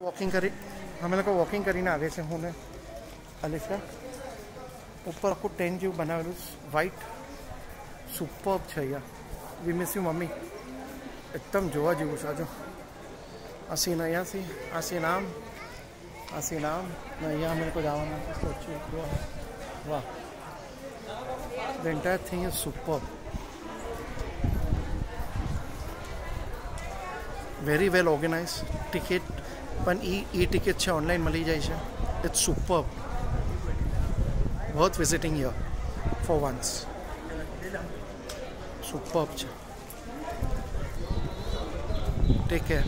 walking કરી અમે લોકો વોકિંગ કરીને આવે છે હું ને અલિફા ઉપર આખું ટેન્ટ જેવું બનાવેલું વ્હાઈટ સુપર છે અહીંયા વી મિસ યુ મમ્મી એકદમ જોવા જેવું છે હજુ આ સીન અહીંયાથી આ સીન આમ આ સીન આમ ને અહીંયા અમે લોકો જવાના સ્ટેચ્યુ વાહ the entire thing is super very well organize ticket પણ ઈ ઈ ટિકિટ છે ઓનલાઈન મળી જાય છે it's super worth visiting year for once super છે ટેક કેર